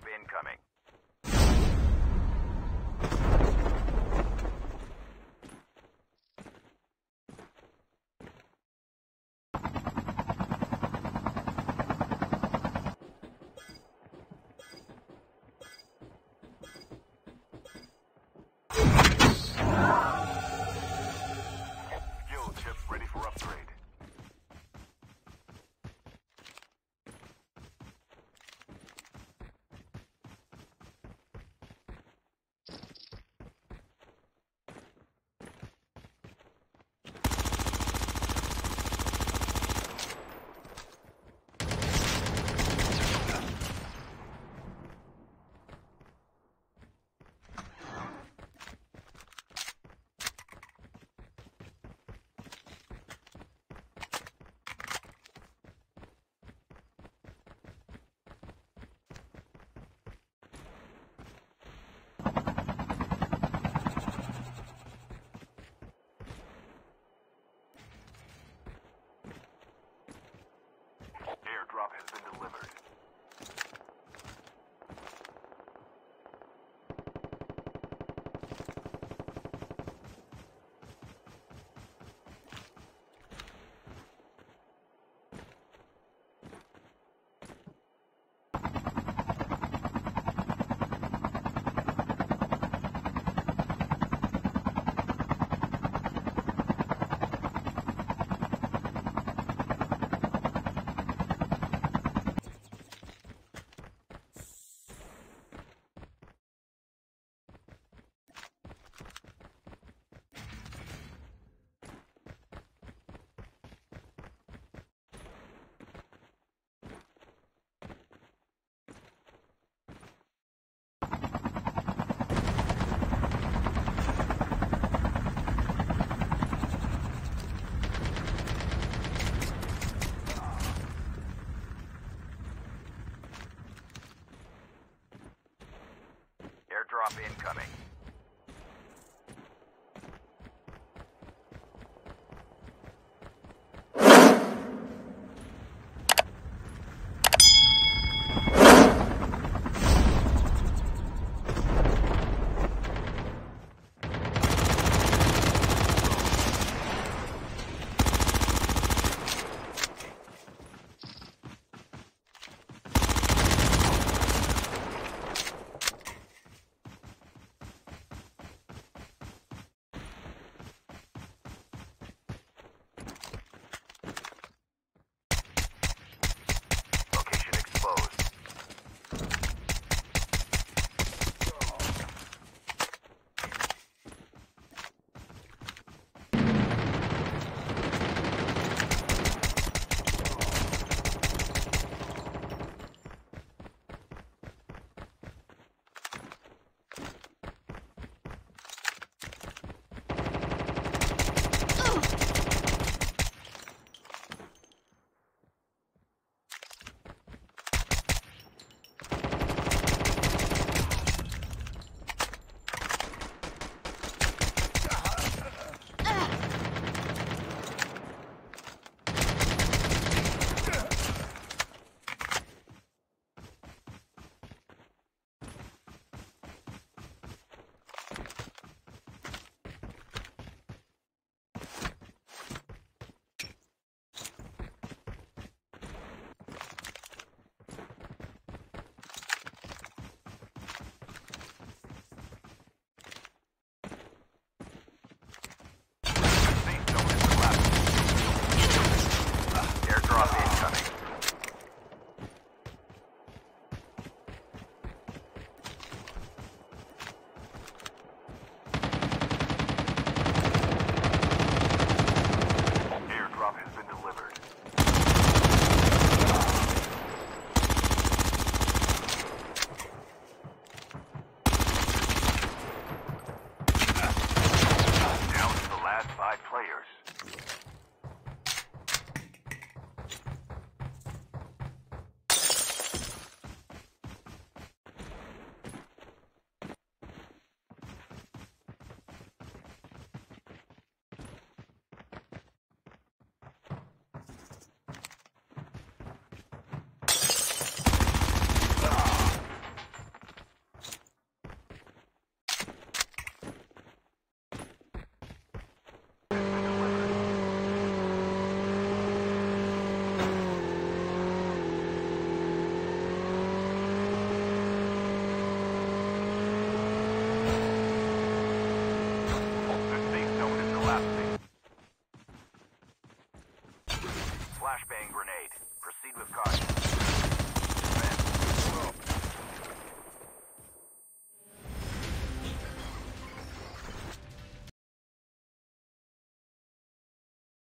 Airdrop incoming. drop incoming. Flashbang grenade. Proceed with caution.